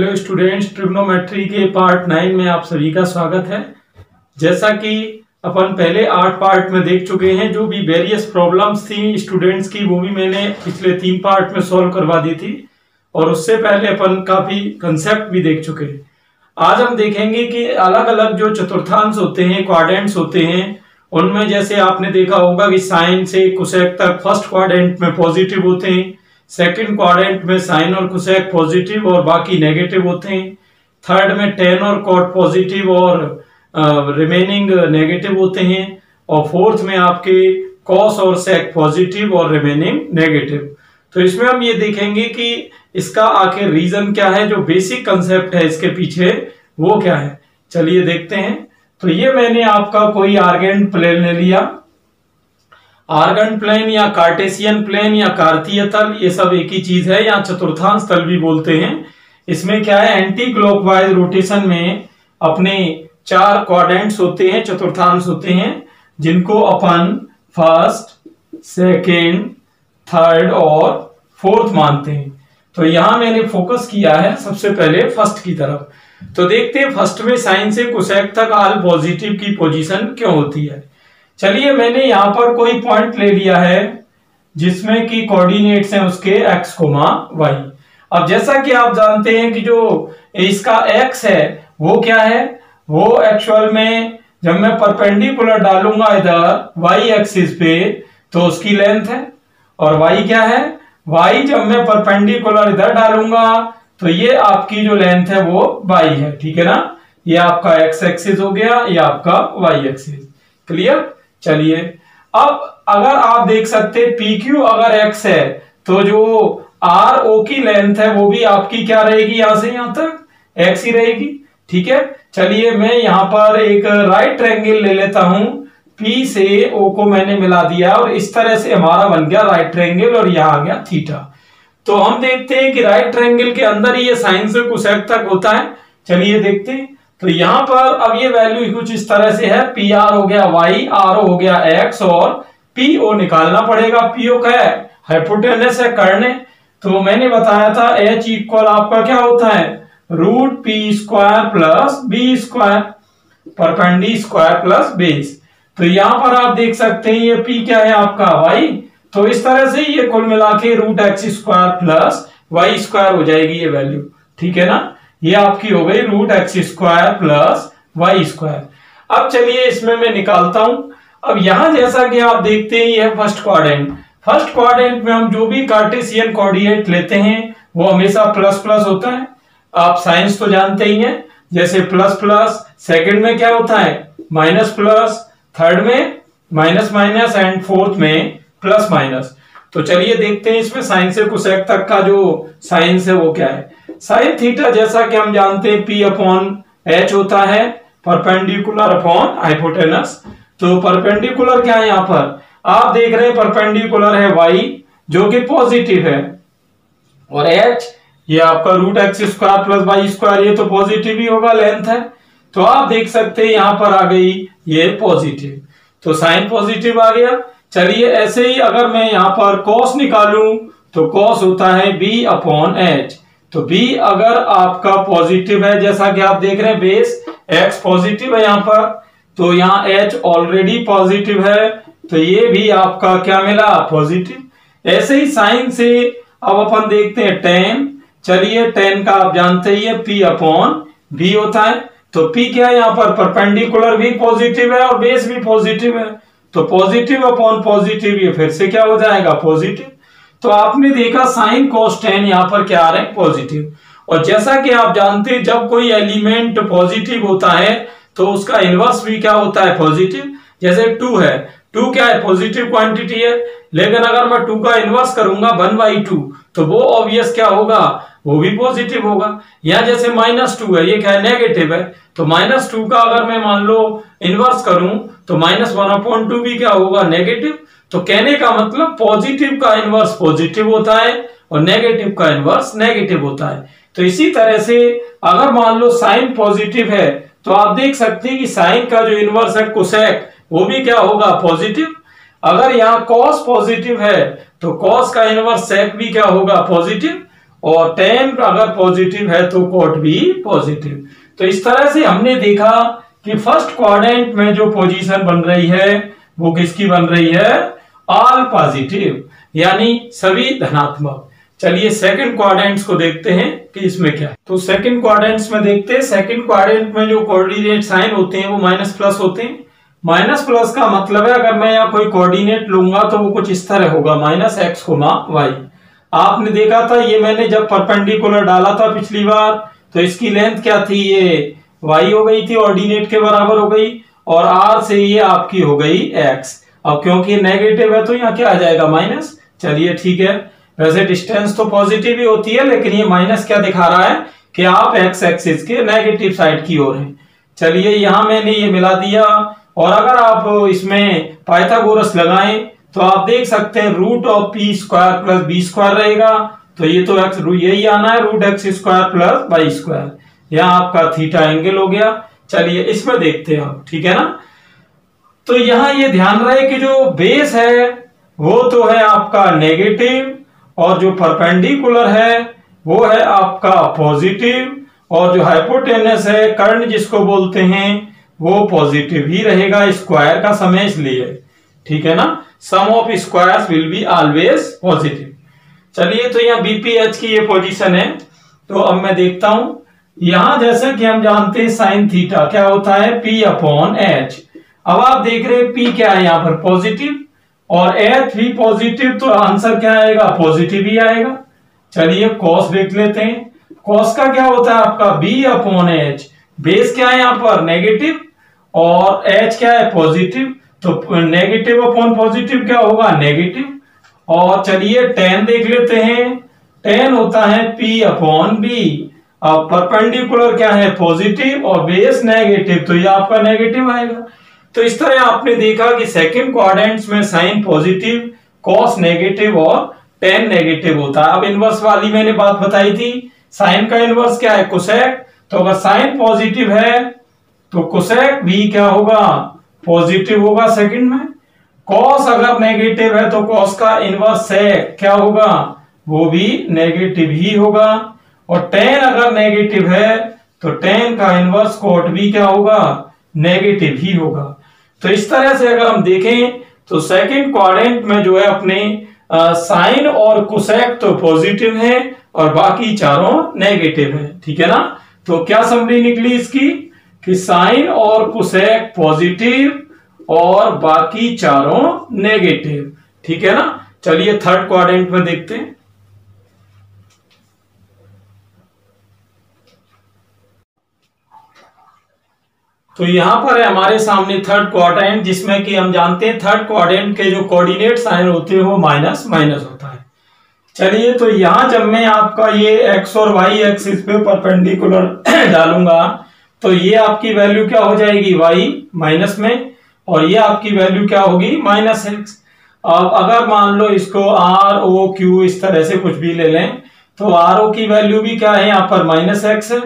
Hello students, trigonometry के part nine में आप सभी का स्वागत है। जैसा कि अपन पहले आठ पार्ट में देख चुके हैं, जो भी वेरियस प्रॉब्लम्स थी स्टूडेंट्स की, वो भी मैंने पिछले तीन पार्ट में सॉल्व करवा दी थी। और उससे पहले अपन काफ़ी कंसेप्ट भी देख चुके हैं। आज हम देखेंगे कि अलग अलग जो चतुर्थांश होते हैं क्वाड्रेंट्स होते हैं, उनमें जैसे आपने देखा होगा कि साइन से कुशेक तक फ़र्स्ट क्वाड्रेंट में पॉजिटिव होते हैं सेकंड क्वाड्रेंट में साइन और कुशेक पॉजिटिव और बाकी नेगेटिव होते हैं। थर्ड में टेन और कॉट पॉजिटिव और रिमेनिंग नेगेटिव होते हैं। और फोर्थ में आपके कॉस और सेक पॉजिटिव और रिमेनिंग नेगेटिव तो इसमें हम ये देखेंगे कि इसका आखिर रीजन क्या है, जो बेसिक कंसेप्ट है इसके पीछे, वो क्या है। चलिए देखते हैं। तो ये मैंने आपका कोई आर्गेंट प्लेन ले लिया। आर्गन प्लेन या कार्टेशियन प्लेन या कार्तीय तल, ये सब एक ही चीज़ है, या चतुर्थांश तल भी बोलते हैं। इसमें क्या है एंटी क्लॉकवाइज रोटेशन में अपने चार क्वाड्रेंट्स होते हैं, चतुर्थांश होते हैं, जिनको अपन फ़र्स्ट सेकेंड थर्ड और फोर्थ मानते हैं। तो यहाँ मैंने फोकस किया है सबसे पहले फ़र्स्ट की तरफ़। तो देखते हैं फ़र्स्ट में साइन से कुशेक तक आल पॉजिटिव की पोजीशन क्यों होती है। चलिए, मैंने यहाँ पर कोई पॉइंट ले लिया है, जिसमें कि कोऑर्डिनेट्स हैं उसके एक्स कोमा वाई अब जैसा कि आप जानते हैं कि जो इसका एक्स है, वो क्या है? वो एक्चुअल में जब मैं परपेंडिकुलर डालूँगा इधर वाई एक्सिस पे तो उसकी लेंथ है। और वाई क्या है? वाई जब मैं परपेंडिकुलर इधर डालूँगा तो ये आपकी जो लेंथ है, वो वाई है। ठीक है ना? ये आपका एक्स एक्सिस हो गया, ये आपका वाई एक्सिस क्लियर चलिए। अब अगर आप देख सकते पी क्यू अगर एक्स है तो जो आर ओ की लेंथ है, वो भी आपकी क्या रहेगी? यहाँ से यहाँ तक एक्स ही रहेगी, ठीक है? चलिए, मैं यहाँ पर एक राइट ट्रेंगल ले लेता हूँ। पी से ओ को मैंने मिला दिया और इस तरह से हमारा बन गया राइट ट्रेंगल और यहाँ आ गया थीटा तो हम देखते हैं कि राइट ट्रेंगल के अंदर ये साइन से कुशेक तक होता है। चलिए देखते हैं। तो यहाँ पर अब ये वैल्यू कुछ इस तरह से है पी आर हो गया वाई आर हो गया एक्स और पी ओ निकालना पड़ेगा पी ओ क्या है? है करने। तो मैंने बताया था एच इक्वल आपका क्या होता है? Root P square plus B square perpendicular square plus base तो यहाँ पर आप देख सकते हैं ये पी क्या है आपका? वाई तो इस तरह से ये कुल मिला के root X square plus Y square हो जाएगी ये वैल्यू ठीक है ना? ये आपकी हो गई root X square plus Y square अब चलिए इसमें मैं निकालता हूँ। अब यहाँ जैसा कि आप देखते हैं, ये फ़र्स्ट क्वाड्रेंट फ़र्स्ट क्वाड्रेंट में हम जो भी कार्टेशियन कोऑर्डिनेट लेते हैं, वो हमेशा प्लस प्लस होता है। आप साइंस तो जानते ही हैं, जैसे प्लस प्लस सेकंड में क्या होता है? माइनस प्लस थर्ड में माइनस माइनस एंड फोर्थ में प्लस माइनस तो चलिए देखते हैं इसमें साइन से कुशेक तक का जो साइंस है वो क्या है। साइन थीटा जैसा कि हम जानते हैं पी अपॉन एच होता है परपेंडिकुलर अपॉन हाइपोटेनस तो परपेंडिकुलर क्या है यहाँ पर? आप देख रहे हैं परपेंडिकुलर है वाई जो कि पॉजिटिव है। और एच ये आपका root X square plus Y square ये तो पॉजिटिव ही होगा लेंथ है। तो आप देख सकते हैं यहाँ पर आ गई ये पॉजिटिव तो साइन पॉजिटिव आ गया। चलिए ऐसे ही अगर मैं यहाँ पर कॉस निकालूं तो कॉस होता है बी अपॉन एच तो बी अगर आपका पॉजिटिव है, जैसा कि आप देख रहे हैं बेस एक्स पॉजिटिव है यहाँ पर तो यहाँ एच ऑलरेडी पॉजिटिव है तो ये भी आपका क्या मिला? पॉजिटिव ऐसे ही साइन से अब अपन देखते हैं टेन चलिए टेन का आप जानते ही है पी अपॉन बी होता है तो पी क्या है यहाँ पर? परपेंडिकुलर भी पॉजिटिव है और बेस भी पॉजिटिव है तो पॉजिटिव अपॉन पॉजिटिव ये फिर से क्या हो जाएगा? पॉजिटिव तो आपने देखा साइन कॉस टेन यहाँ पर क्या आ रहे हैं? पॉजिटिव और जैसा कि आप जानते हैं, जब कोई एलिमेंट पॉजिटिव होता है तो उसका इनवर्स भी क्या होता है? पॉजिटिव जैसे टू है। टू क्या है? पॉजिटिव क्वांटिटी है। लेकिन अगर मैं टू का इनवर्स करूँगा वन बाई टू तो वो ऑब्वियस क्या होगा? वो भी पॉजिटिव होगा। या जैसे माइनस टू है, ये क्या है? नेगेटिव है। तो माइनस टू का अगर मैं मान लो इनवर्स करूँ तो माइनस वन अपॉइंट टू भी क्या होगा? नेगेटिव तो कहने का मतलब पॉजिटिव का इनवर्स पॉजिटिव होता है और नेगेटिव का इनवर्स नेगेटिव होता है। तो इसी तरह से अगर मान लो साइन पॉजिटिव है तो आप देख सकते हैं कि साइन का जो इनवर्स है कुसेक वो भी क्या होगा? पॉजिटिव अगर यहाँ कॉस पॉजिटिव है तो कॉस का इनवर्स सेक भी क्या होगा? पॉजिटिव और टेन अगर पॉजिटिव है तो कोट भी पॉजिटिव तो इस तरह से हमने देखा कि फ़र्स्ट क्वाड्रेंट में जो पोजीशन बन रही है, वो किसकी बन रही है? ऑल पॉजिटिव यानी सभी धनात्मक। चलिए सेकंड क्वाड्रेंट्स को देखते हैं कि इसमें क्या है। तो सेकंड क्वाड्रेंट्स में देखते हैं सेकंड क्वाड्रेंट में जो कोऑर्डिनेट साइन होते हैं, वो माइनस प्लस होते हैं। माइनस प्लस का मतलब है, अगर मैं यहाँ कोई कोऑर्डिनेट लूँगा तो वो कुछ इस तरह होगा माइनस एक्स कोमा वाई आपने देखा था, ये मैंने जब परपेंडिकुलर डाला था पिछली बार तो इसकी लेंथ क्या थी ये? वाई हो गई थी ऑर्डिनेट के बराबर हो गई, और आर से ये आपकी हो गई एक्स अब क्योंकि नेगेटिव है तो यहाँ क्या आ जाएगा? माइनस चलिए ठीक है। वैसे डिस्टेंस तो पॉजिटिव ही होती है, लेकिन ये माइनस क्या दिखा रहा है? कि आप एक्स एक्सिस के नेगेटिव साइड की ओर हैं। चलिए यहाँ मैंने ये मिला दिया। और अगर आप इसमें पाइथागोरस लगाएँ तो आप देख सकते हैं root of P square plus B square रहेगा। तो ये तो एक्स यही आना है root X square plus Y square यहाँ आपका थीटा एंगल हो गया। चलिए इसमें देखते हैं आप ठीक है ना? तो यहाँ ये ध्यान रहे कि जो बेस है, वो तो है आपका नेगेटिव और जो परपेंडिकुलर है, वो है आपका पॉजिटिव और जो हाइपोटेनस है कर्ण जिसको बोलते हैं, वो पॉजिटिव ही रहेगा स्क्वायर का समय इसलिए। ठीक है ना? Sum of square will be always positive चलिए तो यहाँ बीपीएच की ये पोजीशन है। तो अब मैं देखता हूँ। यहाँ जैसे कि हम जानते हैं साइन थीटा क्या होता है? पी अपॉन एच अब आप देख रहे हैं पी क्या है यहाँ पर? पॉजिटिव और एच भी पॉजिटिव तो आंसर क्या आएगा? पॉजिटिव ही आएगा। चलिए कॉस देख लेते हैं। कॉस का क्या होता है आपका? बी अपॉन एच बेस क्या है यहाँ पर? नेगेटिव और एच क्या है? पॉजिटिव तो नेगेटिव अपॉन पॉजिटिव क्या होगा? नेगेटिव और चलिए टेन देख लेते हैं। टेन होता है पी अपॉन बी अब परपेंडिकुलर क्या है? पॉजिटिव और बेस नेगेटिव तो ये आपका नेगेटिव आएगा। तो इस तरह आपने देखा कि सेकंड क्वाड्रेंट्स में साइन पॉजिटिव कॉस नेगेटिव और टेन नेगेटिव होता है। अब इनवर्स वाली मैंने बात बताई थी साइन का इनवर्स क्या है? कुसेक तो अगर साइन पॉजिटिव है तो कुसेक भी क्या होगा? पॉजिटिव होगा सेकंड में। कॉस अगर नेगेटिव है तो कॉस का इनवर्स सेक क्या होगा? वो भी नेगेटिव ही होगा। और टेन अगर नेगेटिव है तो टेन का इनवर्स कोट भी क्या होगा? नेगेटिव ही होगा। तो इस तरह से अगर हम देखें तो सेकंड क्वाड्रेंट में जो है अपने साइन और कुसेक तो पॉजिटिव है और बाकी चारों नेगेटिव है, ठीक है ना? तो क्या समरी निकली इसकी? कि साइन और कुसेक पॉजिटिव और बाकी चारों नेगेटिव ठीक है ना? चलिए थर्ड क्वाड्रेंट में देखते हैं। तो यहाँ पर है हमारे सामने थर्ड क्वाड्रेंट जिसमें कि हम जानते हैं थर्ड क्वाड्रेंट के जो कोऑर्डिनेट साइन होते हैं, वो माइनस माइनस होता है। चलिए तो यहाँ जब मैं आपका ये एक्स और वाई एक्सिस पे परपेंडिकुलर डालूँगा तो ये आपकी वैल्यू क्या हो जाएगी? वाई माइनस में, और ये आपकी वैल्यू क्या होगी? माइनस एक्स अब अगर मान लो इसको आर ओ क्यू इस तरह से कुछ भी ले लें तो आर ओ की वैल्यू भी क्या है? यहाँ पर माइनस एक्स है।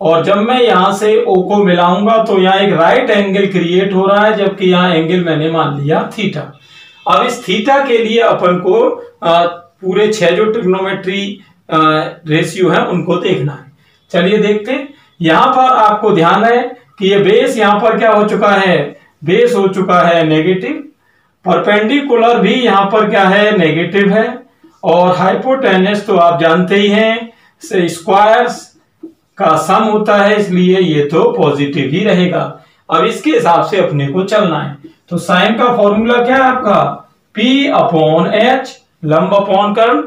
और जब मैं यहाँ से ओ को मिलाऊँगा तो यहाँ एक राइट एंगल क्रिएट हो रहा है जबकि यहाँ एंगल मैंने मान लिया थीटा अब इस थीटा के लिए अपन को आ, पूरे छह जो ट्रिग्नोमेट्री रेशियो है उनको देखना है। चलिए देखते हैं। यहाँ पर आपको ध्यान है कि ये बेस यहाँ पर क्या हो चुका है? बेस हो चुका है नेगेटिव परपेंडिकुलर भी यहाँ पर क्या है? नेगेटिव है। और हाइपोटेनस तो आप जानते ही हैं स्क्वायर्स का सम होता है, इसलिए ये तो पॉजिटिव ही रहेगा। अब इसके हिसाब से अपने को चलना है। तो साइन का फॉर्मूला क्या है आपका? P अपॉन एच लंब अपॉन कर्ण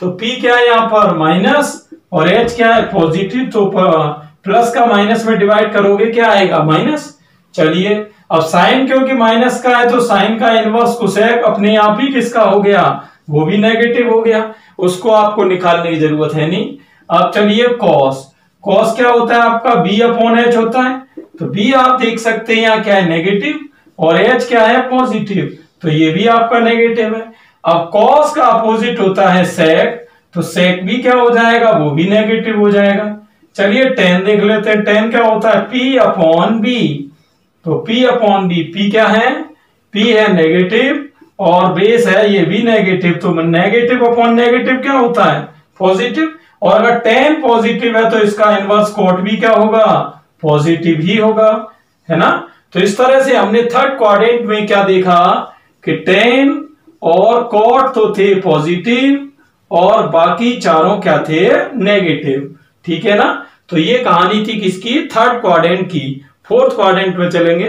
तो P क्या है यहाँ पर? माइनस और H क्या है? पॉजिटिव तो प्लस का माइनस में डिवाइड करोगे, क्या आएगा? माइनस चलिए, अब साइन क्योंकि माइनस का है तो साइन का इनवर्स कुसेक अपने आप ही किसका हो गया? वो भी नेगेटिव हो गया। उसको आपको निकालने की ज़रूरत है नहीं। अब चलिए कॉस कॉस क्या होता है आपका? बी अपॉन एच होता है। तो बी आप देख सकते हैं, यहाँ क्या है? नेगेटिव और एच क्या है? पॉजिटिव तो ये भी आपका नेगेटिव है। अब कॉस का अपोजिट होता है सेक तो सेक भी क्या हो जाएगा? वो भी नेगेटिव हो जाएगा। चलिए टेन देख लेते हैं। टेन क्या होता है? पी अपॉन बी तो पी अपॉन बी पी क्या है? पी है नेगेटिव और बेस है, ये भी नेगेटिव तो नेगेटिव अपॉन नेगेटिव क्या होता है? पॉजिटिव और अगर टेन पॉजिटिव है तो इसका इनवर्स कोट भी क्या होगा? पॉजिटिव ही होगा, है ना? तो इस तरह से हमने थर्ड क्वाड्रेंट में क्या देखा कि टेन और कॉट तो थे पॉजिटिव और बाकी चारों क्या थे? नेगेटिव ठीक है ना? तो ये कहानी थी किसकी? थर्ड क्वाड्रेंट की। फोर्थ क्वाड्रेंट में चलेंगे।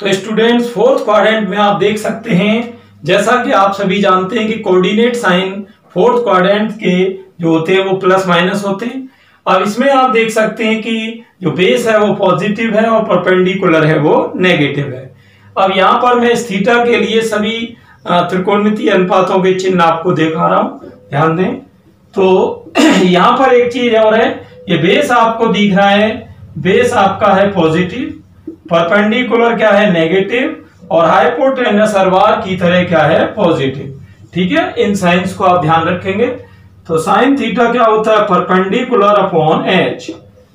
तो स्टूडेंट्स फोर्थ क्वाड्रेंट में आप देख सकते हैं, जैसा कि आप सभी जानते हैं कि कोऑर्डिनेट साइन फोर्थ क्वाड्रेंट के जो होते हैं वो प्लस माइनस होते हैं। अब इसमें आप देख सकते हैं कि जो बेस है वो पॉजिटिव है और परपेंडिकुलर है वो नेगेटिव है। अब यहाँ पर मैं थीटा के लिए सभी त्रिकोणमिति अनुपातों के चिन्ह आपको दिखा रहा हूँ। ध्यान दें। तो यहाँ पर एक चीज़ और है, ये बेस आपको दिख रहा है। बेस आपका है पॉजिटिव परपेंडिकुलर क्या है नेगेटिव और हाइपोटेनस हर की तरह क्या है पॉजिटिव ठीक है? इन साइंस को आप ध्यान रखेंगे। तो साइन थीटा क्या होता है? परपेंडिकुलर अपॉन एच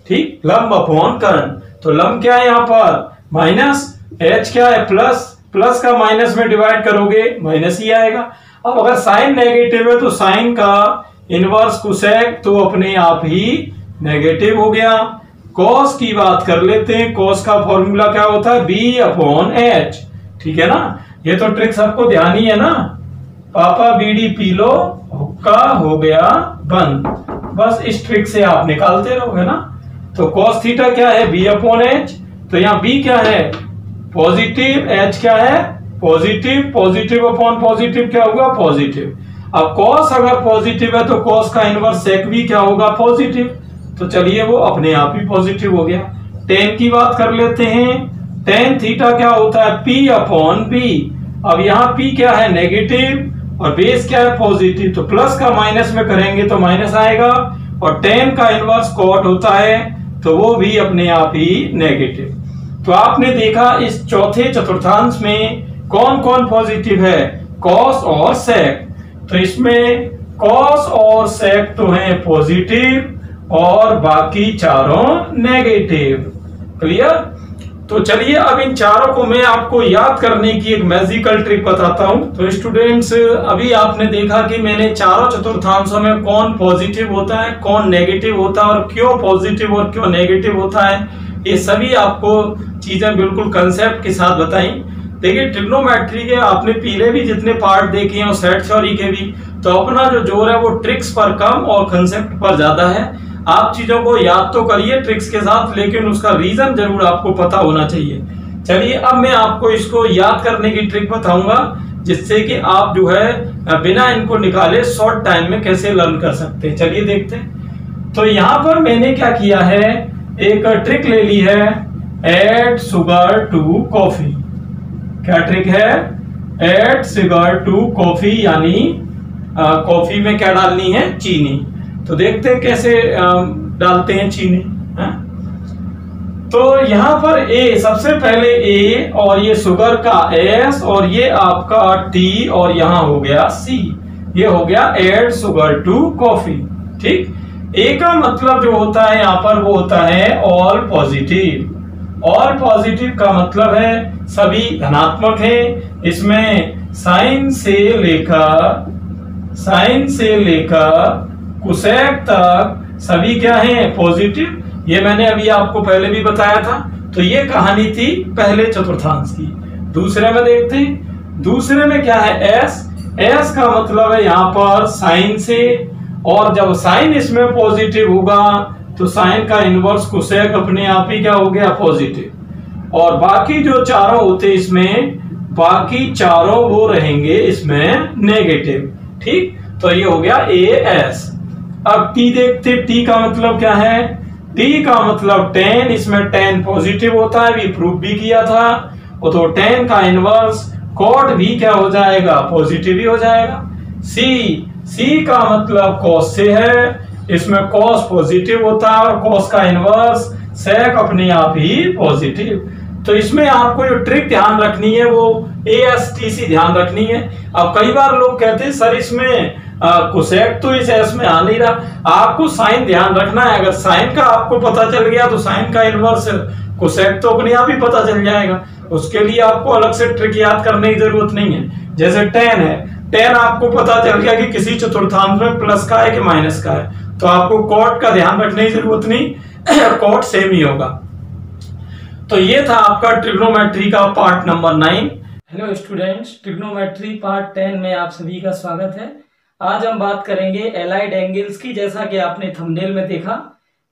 ठीक? लंब अपॉन कर्ण। तो लंब क्या है यहाँ पर? माइनस एच क्या है? प्लस प्लस का माइनस में डिवाइड करोगे, माइनस ही आएगा। अब अगर साइन नेगेटिव है तो साइन का इनवर्स कुसेक तो अपने आप ही नेगेटिव हो गया। कॉस की बात कर लेते हैं। कॉस का फॉर्मूला क्या होता है? बी अपॉन एच ठीक है ना? ये तो ट्रिक सबको ध्यान ही है ना? पापा, बीडी पी लो। हुक्का हो गया बंद। बस इस ट्रिक से आप निकालते रहोगे ना? तो कॉस थीटा क्या है? बी अपॉन एच तो यहाँ बी क्या है? पॉजिटिव एच क्या है? पॉजिटिव पॉजिटिव अपॉन पॉजिटिव क्या होगा? पॉजिटिव अब कॉस अगर पॉजिटिव है तो कॉस का इनवर्स सेक भी क्या होगा? पॉजिटिव तो चलिए वो अपने आप ही पॉजिटिव हो गया। टेन की बात कर लेते हैं। टेन थीटा क्या होता है? पी अपॉन बी अब यहाँ पी क्या है? नेगेटिव और बेस क्या है पॉजिटिव तो प्लस का माइनस में करेंगे तो माइनस आएगा और टेन का इनवर्स कॉट होता है तो वो भी अपने आप ही नेगेटिव तो आपने देखा इस चौथे चतुर्थांश में कौन कौन पॉजिटिव है? कॉस और सेक तो इसमें कॉस और सेक तो है पॉजिटिव और बाकी चारों नेगेटिव क्लियर तो चलिए अब इन चारों को मैं आपको याद करने की एक मैजिकल ट्रिक बताता हूँ। तो स्टूडेंट्स अभी आपने देखा कि मैंने चारों चतुर्थांशों में कौन पॉजिटिव होता है, कौन नेगेटिव होता है और क्यों पॉजिटिव और क्यों नेगेटिव होता है, ये सभी आपको चीज़ें बिल्कुल कंसेप्ट के साथ बताई। देखिए ट्रिग्नोमेट्री के आपने पीले भी जितने पार्ट देखे हैं और सेट थ्योरी के भी तो अपना जो ज़ोर है वो ट्रिक्स पर कम और कंसेप्ट पर ज़्यादा है। आप चीज़ों को याद तो करिए ट्रिक्स के साथ, लेकिन उसका रीजन ज़रूर आपको पता होना चाहिए। चलिए, अब मैं आपको इसको याद करने की ट्रिक बताऊँगा, जिससे कि आप जो है, बिना इनको निकाले शॉर्ट टाइम में कैसे लर्न कर सकते हैं। चलिए देखते हैं। तो यहाँ पर मैंने क्या किया है? एक ट्रिक ले ली है एड सुगर टू कॉफ़ी क्या ट्रिक है? एड सुगर टू कॉफ़ी यानी कॉफ़ी में क्या डालनी है? चीनी। तो देखते हैं कैसे डालते हैं चीनी, है? तो यहाँ पर ए सबसे पहले ए और ये शुगर का एस और ये आपका टी और यहाँ हो गया सी ये हो गया एड शुगर टू कॉफ़ी ठीक? ए का मतलब जो होता है यहाँ पर वो होता है ऑल पॉजिटिव ऑल पॉजिटिव का मतलब है सभी धनात्मक है। इसमें साइन से लेकर साइन से लेकर कुशैक तक सभी क्या है? पॉजिटिव ये मैंने अभी आपको पहले भी बताया था। तो ये कहानी थी पहले चतुर्थांश की। दूसरे में देखते हैं। दूसरे में क्या है? एस एस का मतलब है यहाँ पर साइन से। और जब साइन इसमें पॉजिटिव होगा तो साइन का इनवर्स कुशैक अपने आप ही क्या हो गया? पॉजिटिव और बाकी जो चारों होते इसमें, बाकी चारों वो रहेंगे इसमें नेगेटिव ठीक? तो ये हो गया ए एस अब टी देखते टी का मतलब क्या है? टी का मतलब टेन इसमें टेन पॉजिटिव होता है भी प्रूफ भी किया था। तो टेन का इनवर्स कॉट भी क्या हो जाएगा? पॉजिटिव ही हो जाएगा। सी सी का मतलब कॉस से है। इसमें कॉस पॉजिटिव होता है और कॉस का इनवर्स सेक अपने आप ही पॉजिटिव तो इसमें आपको जो ट्रिक ध्यान रखनी है, वो ए एस टी सी ध्यान रखनी है। अब कई बार लोग कहते हैं, सर, इसमें कुशेक तो इस एस में आ नहीं रहा। आपको साइन ध्यान रखना है। अगर साइन का आपको पता चल गया तो साइन का इनवर्स कुशेक तो अपने आप ही पता चल जाएगा। उसके लिए आपको अलग से ट्रिक याद करने की ज़रूरत नहीं है। जैसे टेन है। टेन आपको पता चल गया कि किसी चतुर्थांश में प्लस का है कि माइनस का है। तो आपको कॉट का ध्यान रखने की ज़रूरत नहीं। कॉट सेम ही होगा। तो ये था आपका ट्रिग्नोमेट्री का part number nine. Hello students, trigonometry part ten में आप सभी का स्वागत है। आज हम बात करेंगे एलाइड एंगल्स की, जैसा कि आपने थंबनेल में देखा।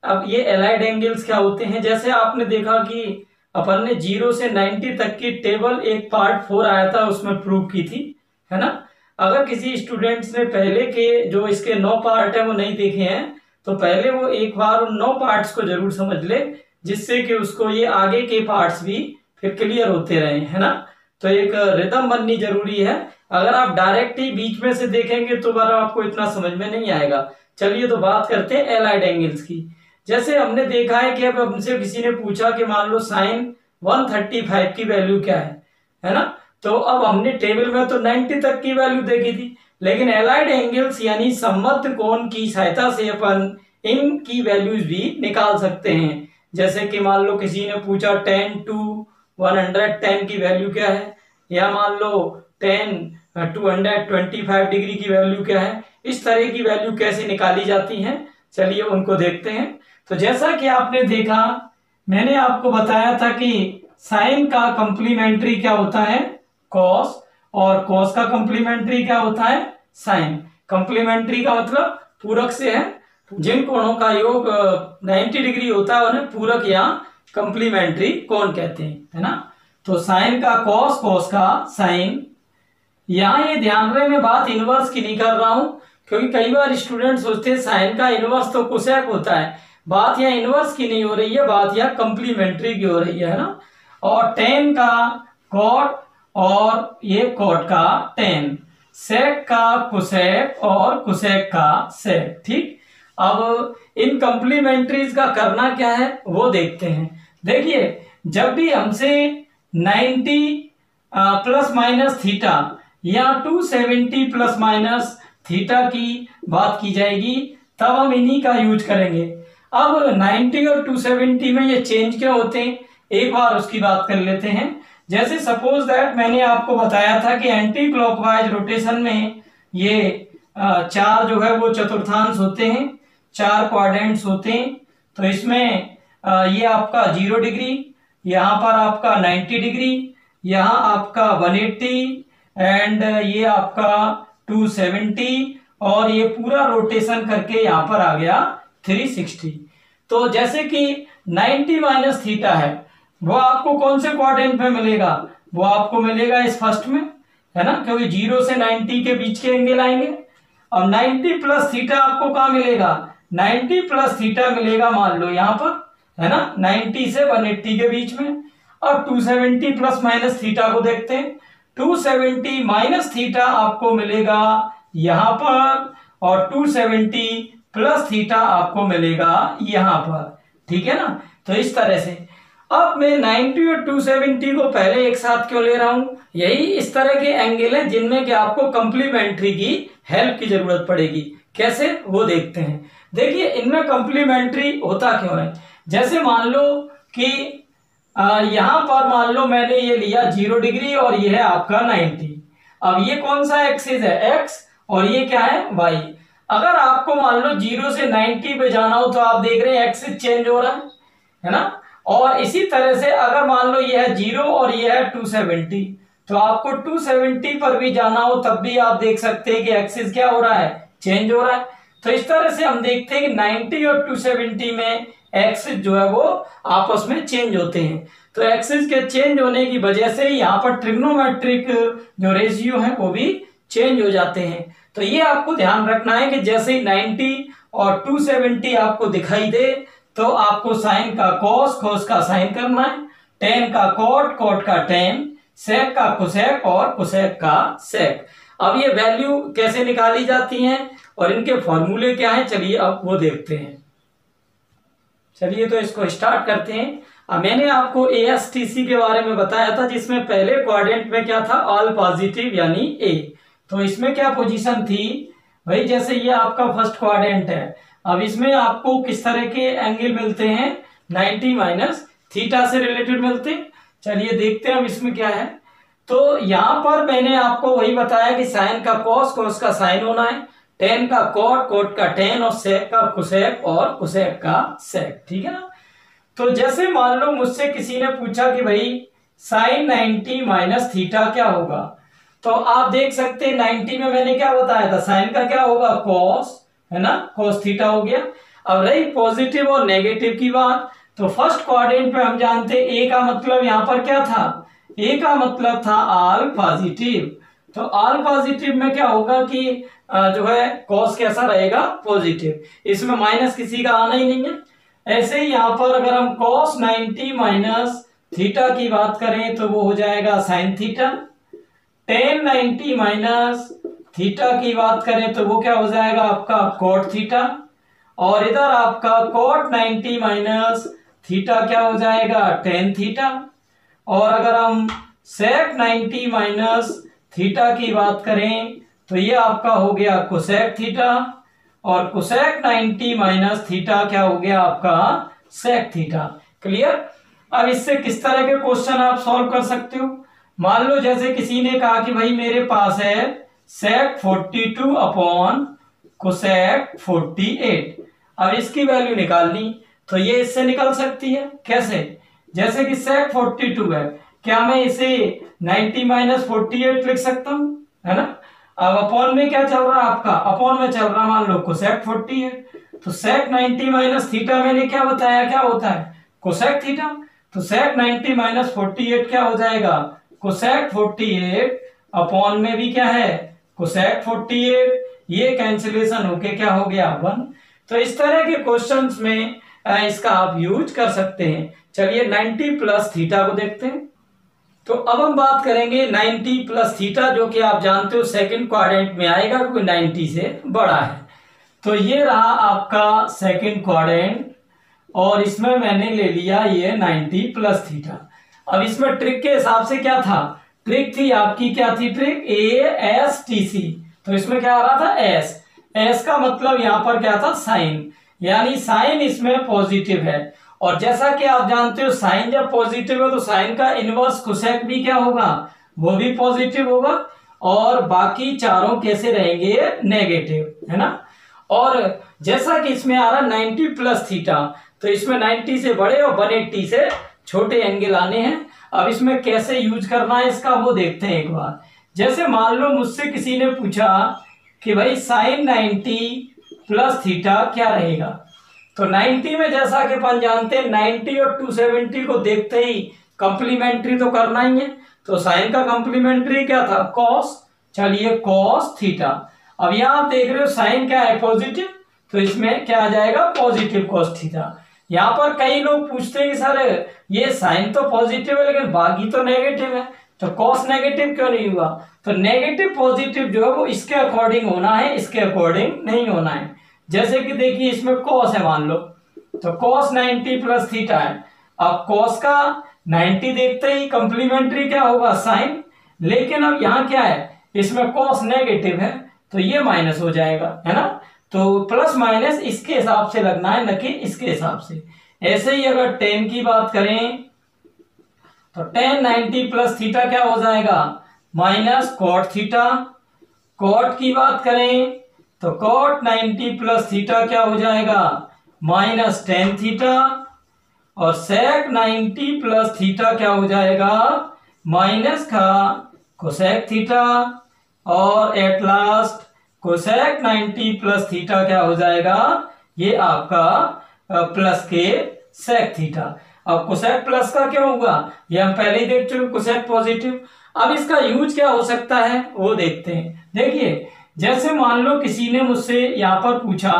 अब ये एलाइड एंगल्स क्या होते हैं? जैसे आपने देखा कि अपन ने ज़ीरो से नाइन्टी तक की टेबल एक पार्ट फोर आया था, उसमें प्रूव की थी, है ना? अगर किसी स्टूडेंट्स ने पहले के जो इसके नौ पार्ट है, वो नहीं देखे हैं तो पहले वो एक बार उन नौ पार्ट्स को ज़रूर समझ ले, जिससे कि उसको ये आगे के पार्ट्स भी फिर क्लियर होते रहे, है ना? तो एक रिदम बननी ज़रूरी है। अगर आप डायरेक्ट ही बीच में से देखेंगे तो बार आपको इतना समझ में नहीं आएगा। चलिए तो बात करते हैं एलाइड एंगल्स की। जैसे हमने देखा है कि अब हमसे किसी ने पूछा कि मान लो साइन 135 की वैल्यू क्या है है ना? तो अब हमने टेबल में तो 90 तक की वैल्यू देखी थी, लेकिन एलाइड एंगल्स यानी सम्मत कोण की सहायता से अपन इन की वैल्यूज़ भी निकाल सकते हैं। जैसे कि मान लो किसी ने पूछा टेन टू 110 की वैल्यू क्या है, या मान लो 10 225 डिग्री की वैल्यू क्या है? इस तरह की वैल्यू कैसे निकाली जाती है? चलिए उनको देखते हैं। तो जैसा कि आपने देखा, मैंने आपको बताया था कि साइन का कंप्लीमेंट्री क्या होता है? कॉस और कॉस का कंप्लीमेंट्री क्या होता है? साइन कंप्लीमेंट्री का मतलब पूरक से है। जिन कोणों का योग 90 डिग्री होता है, उन्हें पूरक या कंप्लीमेंट्री कोण कहते हैं, है ना? तो साइन का कॉस कॉस का साइन यहाँ ये ध्यान रहे, मैं बात इनवर्स की नहीं कर रहा हूँ, क्योंकि कई बार स्टूडेंट सोचते हैं साइन का इनवर्स तो कुशैक होता है। बात यहाँ इनवर्स की नहीं हो रही है, बात यहाँ कंप्लीमेंट्री की हो रही है ना? और टेन का कॉट और ये कोट का टेन सेक का कुसेक और कुसेक का सेक ठीक? अब इन कंप्लीमेंट्रीज का करना क्या है, वो देखते हैं। देखिए, जब भी हमसे 90 प्लस माइनस थीटा या 270 प्लस माइनस थीटा की बात की जाएगी, तब हम इन्हीं का यूज़ करेंगे। अब 90 और 270 में ये चेंज क्या होते हैं? एक बार उसकी बात कर लेते हैं। जैसे सपोज़ दैट मैंने आपको बताया था कि एंटी क्लॉकवाइज रोटेशन में ये चार जो है वो चतुर्थांश होते हैं, चार क्वाड्रेंट्स होते हैं। तो इसमें ये आपका ज़ीरो डिग्री यहाँ पर आपका नाइन्टी डिग्री यहाँ आपका वन एट्टी एंड ये आपका टू सेवेंटी और ये पूरा रोटेशन करके यहाँ पर आ गया थ्री सिक्सटी तो जैसे कि नाइन्टी माइनस थीटा है, वो आपको कौन से क्वाड्रेंट में मिलेगा? वो आपको मिलेगा इस फ़र्स्ट में, है ना? क्योंकि ज़ीरो से नाइनटी के बीच के एंगल आएँगे। और नाइनटी प्लस थीटा आपको कहा मिलेगा? नाइनटी प्लस थीटा मिलेगा मान लो यहाँ पर, है ना? नाइनटी से वन एट्टी के बीच में। और two seventy plus minus theta को देखते हैं। टू सेवेंटी माइनस थीटा आपको मिलेगा यहाँ पर, और टू सेवेंटी प्लस थीटा आपको मिलेगा यहाँ पर। ठीक है ना? तो इस तरह से। अब मैं 90 और 270 को पहले एक साथ क्यों ले रहा हूँ? यही इस तरह के एंगल हैं जिनमें कि आपको कंप्लीमेंट्री की हेल्प की ज़रूरत पड़ेगी। कैसे? वो देखते हैं। देखिए, इनमें कंप्लीमेंट्री होता क्यों है? जैसे मान लो कि यहाँ पर मान लो मैंने ये लिया ज़ीरो डिग्री और ये है आपका 90 अब ये कौन सा एक्सिस है? एक्स और ये क्या है? वाई। अगर आपको मान लो ज़ीरो से 90 पे जाना हो तो आप देख रहे हैं एक्सिस चेंज हो रहा है है ना? और इसी तरह से अगर मान लो ये है ज़ीरो और ये है टू सेवेंटी तो आपको टू सेवेंटी पर भी जाना हो तब भी आप देख सकते हैं कि एक्सिस क्या हो रहा है? चेंज हो रहा है। तो इस तरह से हम देखते हैं कि 90 और 270 में एक्सिस जो है वो आपस में चेंज होते हैं। तो एक्सिस के चेंज होने की वजह से यहाँ पर ट्रिग्नोमेट्रिक जो रेशियो है वो भी चेंज हो जाते हैं। तो ये आपको ध्यान रखना है कि जैसे ही 90 और 270 आपको दिखाई दे तो आपको साइन का कोस कोस का साइन करना है टेन का कोट कोट का टेन सेक का कुसेक और कुसेक का सेक अब ये वैल्यू कैसे निकाली जाती हैं और इनके फॉर्मूले क्या हैं, चलिए अब वो देखते हैं। चलिए तो इसको स्टार्ट करते हैं। अब मैंने आपको ए एस टी सी के बारे में बताया था, जिसमें पहले क्वाड्रेंट में क्या था? ऑल पॉजिटिव यानी ए तो इसमें क्या पोजीशन थी? भाई, जैसे ये आपका फ़र्स्ट क्वाड्रेंट है। अब इसमें आपको किस तरह के एंगल मिलते हैं? 90 माइनस थीटा से रिलेटेड मिलते हैं। चलिए देखते हैं अब इसमें क्या है। तो यहाँ पर मैंने आपको वही बताया कि साइन का कॉस कॉस का साइन होना है। टेन का कोट कोट का टेन और सेक का कुसेक और कुसेक का सेक, ठीक है ना? तो जैसे मान लो मुझसे किसी ने पूछा कि भाई साइन नाइनटी माइनस थीटा क्या होगा? तो आप देख सकते हैं, नाइनटी में मैंने क्या बताया था साइन का क्या होगा? कॉस है ना? कॉस थीटा हो गया। अब रही पॉजिटिव और नेगेटिव की बात तो फ़र्स्ट क्वाड्रेंट पे हम जानते ए का मतलब यहाँ पर क्या था? ए का मतलब था आल पॉजिटिव तो आल पॉजिटिव में क्या होगा कि जो है कॉस कैसा रहेगा? पॉजिटिव इसमें माइनस किसी का आना ही नहीं है। ऐसे ही यहाँ पर अगर हम कॉस 90 माइनस थीटा की बात करें तो वो हो जाएगा sine theta tan ninety minus theta की बात करें तो वो क्या हो जाएगा? आपका कोट थीटा और इधर आपका कोट 90 माइनस थीटा क्या हो जाएगा? टेन थीटा और अगर हम सेक 90 माइनस थीटा की बात करें तो ये आपका हो गया कुसेक थीटा और कुसेक 90 माइनस थीटा क्या हो गया आपका सेक थीटा। क्लियर? अब इससे किस तरह के क्वेश्चन आप सॉल्व कर सकते हो? मान लो जैसे किसी ने कहा कि भाई मेरे पास है सेक 42 अपॉन कुसेक 48 अब इसकी वैल्यू निकालनी तो ये इससे निकल सकती है। कैसे? जैसे कि सेक 42 है क्या मैं इसे 90 माइनस फोर्टी लिख सकता हूँ? है ना? अब अपॉन में क्या चल रहा है आपका? अपॉन में चल रहा मान लो कोसेक 48 तो सेक 90 माइनस थीटा मैंने क्या बताया? क्या होता है? Cosec theta. तो सेक 90 माइनस फोर्टी क्या हो जाएगा? कोसेक 48 अपॉन में भी क्या है? कोसेक 48 ये कैंसिलेशन होके क्या हो गया? वन। तो इस तरह के क्वेश्चंस में इसका आप यूज़ कर सकते हैं। चलिए 90 प्लस थीटा को देखते हैं। तो अब हम बात करेंगे 90 प्लस थीटा, जो कि आप जानते हो सेकंड क्वाड्रेंट में आएगा, क्योंकि 90 से बड़ा है। तो ये रहा आपका सेकंड क्वाड्रेंट, और इसमें मैंने ले लिया ये 90 प्लस थीटा। अब इसमें ट्रिक के हिसाब से क्या था? ट्रिक थी आपकी, क्या थी trick? A S T C तो इसमें क्या आ रहा था? एस एस का मतलब यहाँ पर क्या था? साइन। यानी साइन इसमें पॉजिटिव है। और जैसा कि आप जानते हो, साइन जब पॉजिटिव है तो साइन का इनवर्स कुसेक भी क्या होगा? वो भी पॉजिटिव होगा और बाकी चारों कैसे रहेंगे? नेगेटिव है ना? और जैसा कि इसमें आ रहा नाइनटी प्लस थीटा तो इसमें नाइनटी से बड़े और वन एट्टी से छोटे एंगल आने हैं। अब इसमें कैसे यूज़ करना है इसका वो देखते हैं एक बार। जैसे मान लो मुझसे किसी ने पूछा कि भाई साइन नाइनटी प्लस थीटा क्या रहेगा? तो 90 में जैसा कि अपन जानते हैं 90 और 270 को देखते ही कंप्लीमेंट्री तो करना ही है। तो साइन का कंप्लीमेंट्री क्या था? कॉस चलिए कॉस थीटा अब यहाँ आप देख रहे हो साइन क्या है? पॉजिटिव तो इसमें क्या आ जाएगा? पॉजिटिव कॉस थीटा यहाँ पर कई लोग पूछते हैं कि सर, ये साइन तो पॉजिटिव है, लेकिन बाकी तो नेगेटिव है। तो कॉस नेगेटिव क्यों नहीं हुआ? तो नेगेटिव पॉजिटिव जो है वो इसके अकॉर्डिंग होना है, इसके अकॉर्डिंग नहीं होना है। जैसे कि देखिए इसमें कॉस है मान लो। तो कॉस 90 प्लस थीटा है। अब कॉस का 90 देखते ही कंप्लीमेंट्री क्या होगा? साइन लेकिन अब यहाँ क्या है? इसमें कॉस नेगेटिव है तो ये माइनस हो जाएगा, है ना? तो प्लस माइनस इसके हिसाब से लगना है, न कि इसके हिसाब से। ऐसे ही अगर टेन की बात करें तो टेन नाइनटी प्लस थीटा क्या हो जाएगा? Minus cot theta. कॉट की बात करें तो कॉट 90 प्लस थीटा क्या हो जाएगा? माइनस टेन थीटा और सेक 90 प्लस थीटा क्या हो जाएगा? माइनस का कोसेक थीटा और at last cosec 90 plus theta क्या हो जाएगा? ये आपका प्लस के सेक थीटा अब कोसेक प्लस का क्या होगा? ये हम पहले ही देख चुके कोसेक पॉजिटिव अब इसका यूज़ क्या हो सकता है? वो देखते हैं। देखिए जैसे मान लो किसी ने मुझसे यहाँ पर पूछा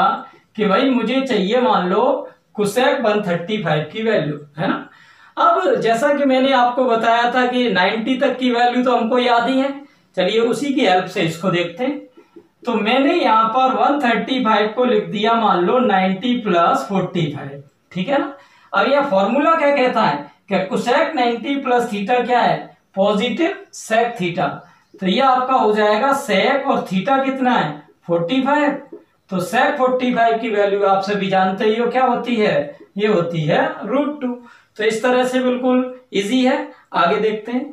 कि भाई मुझे चाहिए मान लो थर्टी फाइव की वैल्यू, है ना? अब जैसा कि मैंने आपको बताया था कि नाइन्टी तक की वैल्यू तो हमको याद ही है। चलिए उसी की हेल्प से इसको देखते हैं। तो मैंने यहाँ पर 135 को लिख दिया मान लो 90 प्लस फोर्टी फाइव, ठीक है ना? अब यह फॉर्मूला क्या कहता है? कि कुशैक 90 प्लस थीटा क्या है? Positive sec theta. तो ये आपका हो जाएगा सेक और थीटा कितना है? फोर्टी फाइव तो सेक फोर्टी फाइव की वैल्यू आप सभी जानते ही हो क्या होती है? ये होती है रूट टू तो इस तरह से बिल्कुल इजी है। आगे देखते हैं।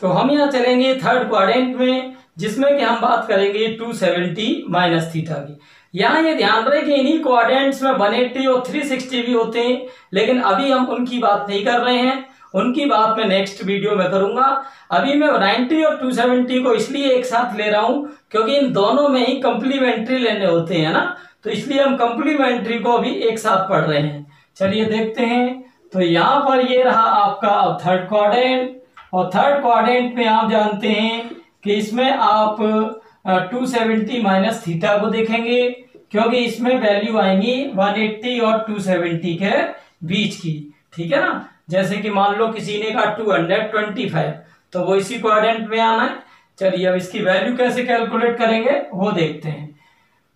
तो हम यहाँ चलेंगे थर्ड क्वाड्रेंट में, जिसमें कि हम बात करेंगे टू सेवेंटी माइनस थीटा की। यहाँ ये ध्यान रहे कि इन्हीं कोऑर्डिनेट्स में वन एट्टी और थ्री सिक्सटी भी होते हैं, लेकिन अभी हम उनकी बात नहीं कर रहे हैं। उनकी बात मैं नेक्स्ट वीडियो में करूँगा। अभी मैं 90 और 270 को इसलिए एक साथ ले रहा हूँ, क्योंकि इन दोनों में ही कंप्लीमेंट्री लेने होते हैं ना? तो इसलिए हम कंप्लीमेंट्री को अभी एक साथ पढ़ रहे हैं। चलिए देखते हैं। तो यहाँ पर ये रहा आपका थर्ड क्वाड्रेंट और थर्ड क्वाड्रेंट में आप जानते हैं कि इसमें आप टू सेवेंटी माइनस थीटा को देखेंगे, क्योंकि इसमें वैल्यू आएँगी 180 और 270 के बीच की। ठीक है ना? जैसे कि मान लो किसी ने कहा 225 तो वो इसी क्वाड्रेंट में आना है। चलिए अब इसकी वैल्यू कैसे कैलकुलेट करेंगे, वो देखते हैं।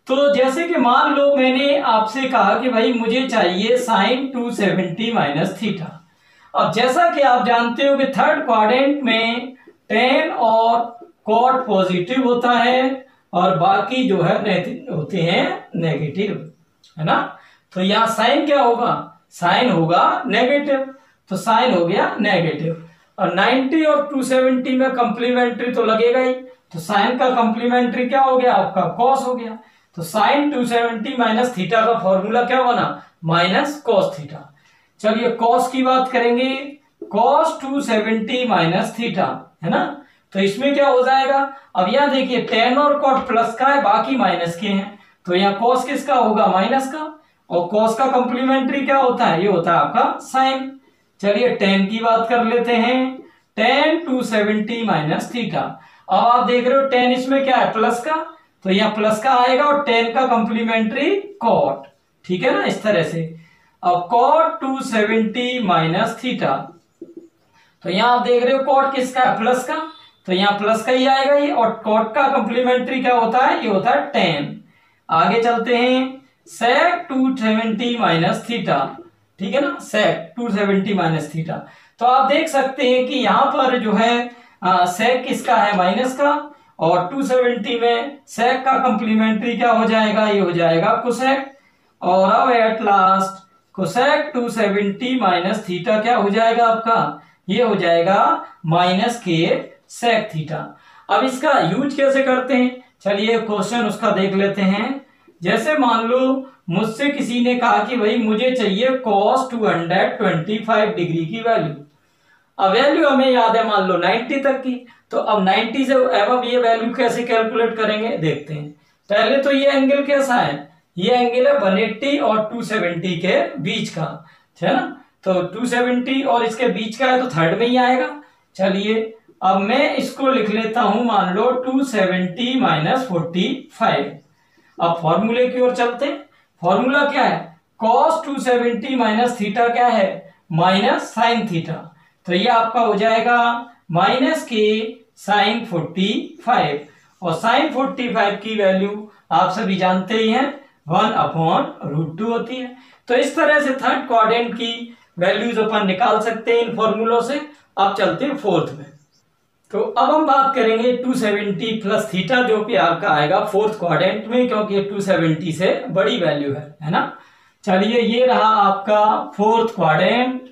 तो जैसे कि मान लो मैंने आपसे कहा कि भाई मुझे चाहिए साइन 270 माइनस थीटा अब जैसा कि आप जानते हो कि थर्ड क्वाड्रेंट में टेन और कॉट पॉजिटिव होता है और बाकी जो है होते हैं नेगेटिव है ना? तो यहाँ साइन क्या होगा? साइन होगा नेगेटिव तो साइन हो गया नेगेटिव और 90 और 270 में कंप्लीमेंट्री तो लगेगा ही। तो साइन का कंप्लीमेंट्री क्या हो गया? आपका कॉस हो गया। तो साइन 270 माइनस थीटा का फॉर्मूला क्या बना? माइनस कॉस थीटा चलिए कॉस की बात करेंगे। कॉस 270 माइनस थीटा है ना? तो इसमें क्या हो जाएगा? अब यहाँ देखिए टेन और कॉट प्लस का है, बाकी माइनस के हैं। तो यहाँ कॉस किसका होगा? माइनस का। और कॉस का कंप्लीमेंट्री क्या होता है? ये होता है आपका साइन चलिए टेन की बात कर लेते हैं। Tan two seventy minus theta अब आप देख रहे हो टेन इसमें क्या है? प्लस का। तो यहाँ प्लस का आएगा और टेन का कंप्लीमेंट्री कॉट ठीक है ना? इस तरह से। अब cot two seventy minus theta तो यहाँ आप देख रहे हो कॉट किसका है? प्लस का। तो यहाँ प्लस का ही आएगा ये। और कॉट का कंप्लीमेंट्री क्या होता है? ये होता है टेन आगे चलते हैं। Sec two seventy minus theta ठीक है ना? Sec two seventy minus theta तो आप देख सकते हैं कि यहाँ पर जो है सेक किसका है? माइनस का। और 270 में सेक का कंप्लीमेंट्री क्या हो जाएगा? ये हो जाएगा कुसेक और अब at last cosec 270 minus theta क्या हो जाएगा आपका? ये हो जाएगा माइनस के सेक थीटा अब इसका यूज़ कैसे करते हैं? चलिए क्वेश्चन उसका देख लेते हैं। जैसे मान लो, मुझसे किसी ने कहा कि भाई मुझे चाहिए cos two hundred twenty five degree की वैल्यू अब वैल्यू हमें याद है मान लो 90 तक की। तो अब 90 से अब ये वैल्यू कैसे कैलकुलेट करेंगे? देखते हैं। पहले तो ये एंगल कैसा है? ये एंगल है 180 और 270 के बीच का। है ना? तो 270 और इसके बीच का है तो थर्ड में ही आएगा। चलिए, अब मैं इसको लिख लेता हूँ मान लो 270 सेवेंटी माइनस फोर्टी अब फॉर्मूले की ओर चलते हैं। फॉर्मूला क्या है? Cos 270 सेवेंटी माइनस थीटा क्या है? माइनस साइन थीटा तो ये आपका हो जाएगा माइनस के साइन 45 और साइन 45 की वैल्यू आप सभी जानते ही हैं वन अपॉन रूट टू होती है। तो इस तरह से थर्ड क्वाड्रेंट की वैल्यूज़ अपन निकाल सकते हैं इन फॉर्मूलों से। अब चलते हैं फोर्थ में। तो अब हम बात करेंगे 270 प्लस थीटा जो कि आपका आएगा फोर्थ क्वाड्रेंट में, क्योंकि 270 से बड़ी वैल्यू है है ना? चलिए, ये रहा आपका फोर्थ क्वाड्रेंट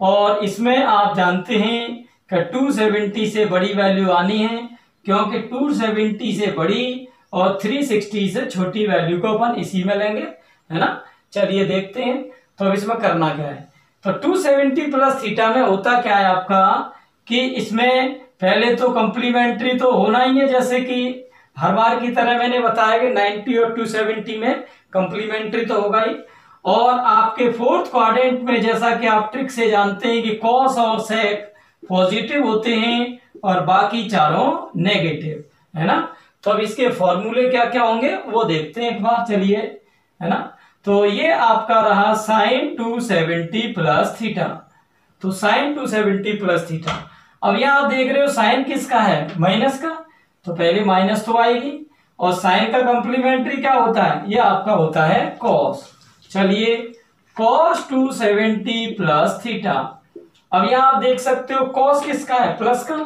और इसमें आप जानते हैं कि 270 से बड़ी वैल्यू आनी है, क्योंकि 270 से बड़ी और 360 से छोटी वैल्यू को अपन इसी में लेंगे, है ना? चलिए देखते हैं तो अब इसमें करना क्या है? तो 270 प्लस थीटा में होता क्या है आपका? कि इसमें पहले तो कंप्लीमेंट्री तो होना ही है, जैसे कि हर बार की तरह मैंने बताया कि 90 और 270 में कंप्लीमेंट्री तो होगा ही। और आपके फोर्थ क्वाड्रेंट में जैसा कि आप ट्रिक से जानते हैं कि कॉस और सेक पॉजिटिव होते हैं और बाकी चारों नेगेटिव है ना? तो अब इसके फॉर्मूले क्या क्या होंगे, वो देखते हैं एक बार, चलिए, है ना? तो ये आपका रहा sine two seventy plus theta तो sine two seventy plus theta अब यहाँ आप देख रहे हो साइन किसका है? माइनस का? तो पहले माइनस तो आएगी। और साइन का कंप्लीमेंट्री क्या होता है? ये आपका होता है कॉस चलिए cos two seventy plus theta. अब यहाँ आप देख सकते हो कॉस किसका है? प्लस का।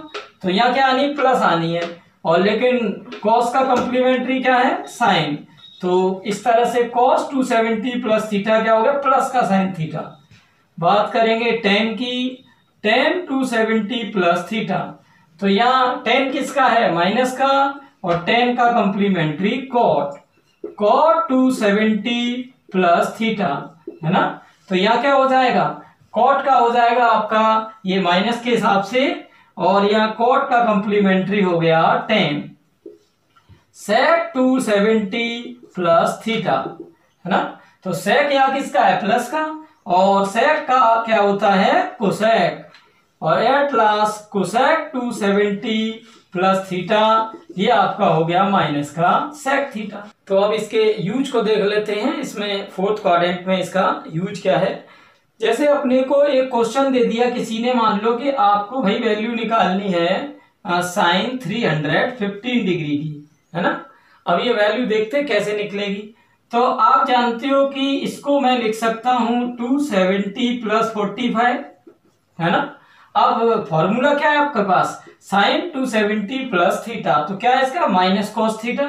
तो यहाँ क्या आनी? प्लस आनी है। और लेकिन कॉस का कंप्लीमेंट्री क्या है? साइन। तो इस तरह से cos two seventy plus theta क्या हो गया प्लस का साइन थीटा। बात करेंगे टेन की। Tan two seventy plus theta तो यहाँ टेन किसका है? माइनस का और टेन का complementary cot cot two seventy plus theta है ना? तो यहाँ क्या हो जाएगा? कॉट का हो जाएगा आपका ये माइनस के हिसाब से और यहाँ कॉट का कंप्लीमेंट्री हो गया tan sec two seventy plus theta है ना? तो सेक यहाँ किसका है? प्लस का. और सेक का क्या होता है? कोसेक और at last cosec two seventy plus theta ये आपका हो गया माइनस का सेक थीटा तो अब इसके यूज़ को देख लेते हैं। इसमें फोर्थ क्वाड्रेंट में इसका यूज़ क्या है? जैसे अपने को एक क्वेश्चन दे दिया किसी ने, मान लो कि आपको भाई वैल्यू निकालनी है sine three hundred fifteen degree की, है ना? अब ये वैल्यू देखते कैसे निकलेगी। तो आप जानते हो कि इसको मैं लिख सकता हूँ two seventy plus forty five है ना? अब फॉर्मूला क्या है आपके पास? Sine two seventy plus theta तो क्या है इसका? माइनस कॉस थीटा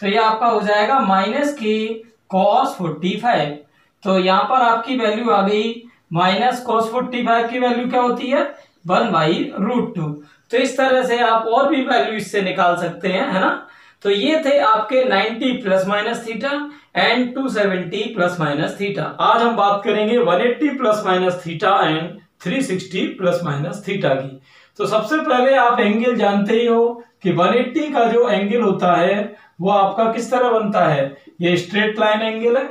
तो ये आपका हो जाएगा माइनस के कॉस फोर्टी फाइव तो यहाँ पर आपकी वैल्यू आ गई। माइनस कॉस फोर्टी फाइव की वैल्यू क्या होती है? वन बाई रूट टू तो इस तरह से आप और भी वैल्यू इससे निकाल सकते हैं, है ना? तो ये थे आपके 90 plus minus theta and 270 plus minus theta आज हम बात करेंगे 180 plus minus theta and 360 plus minus theta की। तो सबसे पहले आप एंगल जानते ही हो कि 180 का जो एंगल होता है, वो आपका किस तरह बनता है? ये स्ट्रेट लाइन एंगल है।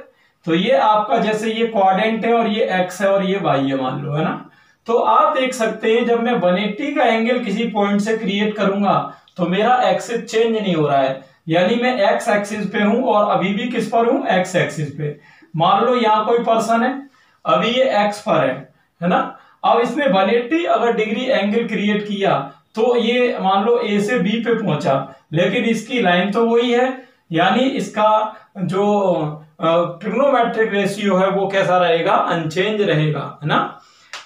तो ये आपका जैसे ये क्वाड्रेंट है और ये एक्स है और ये वाई है, मान लो, है ना? तो आप देख सकते हैं, जब मैं 180 का एंगल किसी पॉइंट से क्रिएट करूँगा तो मेरा एक्सिस चेंज नहीं हो रहा है। यानी मैं एक्स एक्सिस पे हूँ और अभी भी किस पर हूँ? एक्स एक्सिस पे। मान लो यहाँ कोई पर्सन है, अभी ये एक्स पर है है ना? अब इसने 180 अगर डिग्री एंगल क्रिएट किया तो ये मान लो ए से बी पे पहुँचा, लेकिन इसकी लाइन तो वही है। यानी इसका जो ट्रिग्नोमेट्रिक रेशियो है, वो कैसा रहेगा? अनचेंज रहेगा, है ना?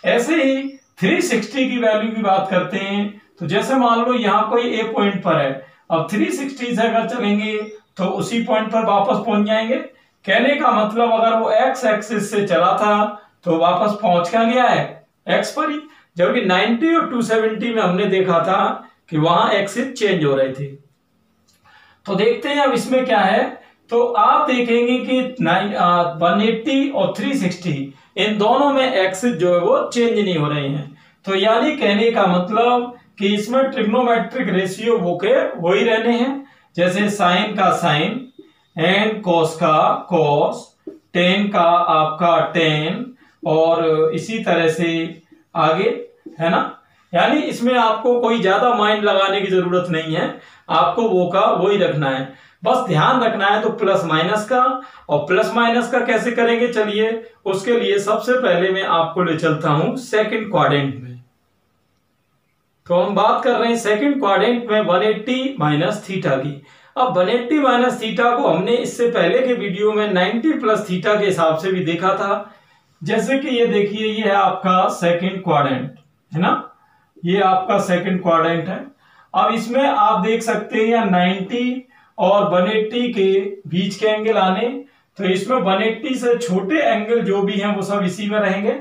ऐसे ही 360 की वैल्यू की बात करते हैं। तो जैसे मान लो यहाँ कोई ए पॉइंट पर है, अब 360 से अगर चलेंगे तो उसी पॉइंट पर वापस पहुँच जाएँगे। कहने का मतलब अगर वो एक्स एक्सिस से चला था तो वापस पहुँच क्या गया है? एक्स पर ही। जबकि 90 और 270 में हमने देखा था कि वहाँ एक्सिस चेंज हो रहे थे। तो देखते हैं अब इसमें क्या है। तो आप देखेंगे कि वन एट्टी और 360 इन दोनों में एक्सिस जो है वो चेंज नहीं हो रहे हैं। तो यानी कहने का मतलब कि इसमें ट्रिग्नोमेट्रिक रेशियो वो के वही रहने हैं। जैसे साइन का साइन एंड कॉस का कॉस टेन का आपका टेन और इसी तरह से आगे, है ना? यानी इसमें आपको कोई ज़्यादा माइंड लगाने की ज़रूरत नहीं है। आपको वो का वो ही रखना है। बस ध्यान रखना है तो प्लस माइनस का। और प्लस माइनस का कैसे करेंगे? चलिए, उसके लिए सबसे पहले मैं आपको ले चलता हूँ सेकंड क्वाड्रेंट में। तो हम बात कर रहे हैं सेकंड क्वाड्रेंट में 180 माइनस थीटा की। अब 180 माइनस थीटा को हमने इससे पहले के वीडियो में 90 प्लस थीटा के हिसाब से भी देखा था। जैसे कि ये देखिए, ये है आपका सेकंड क्वाड्रेंट है ना? ये आपका सेकंड क्वाड्रेंट है। अब इसमें आप देख सकते हैं 90 और 180 के बीच के एंगल आने। तो इसमें 180 से छोटे एंगल जो भी हैं, वो सब इसी में रहेंगे,